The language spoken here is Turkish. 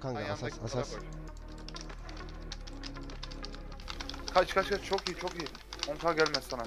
kanka asas asas. Kaç kaç kaç çok iyi çok iyi. 10k gelmez sana.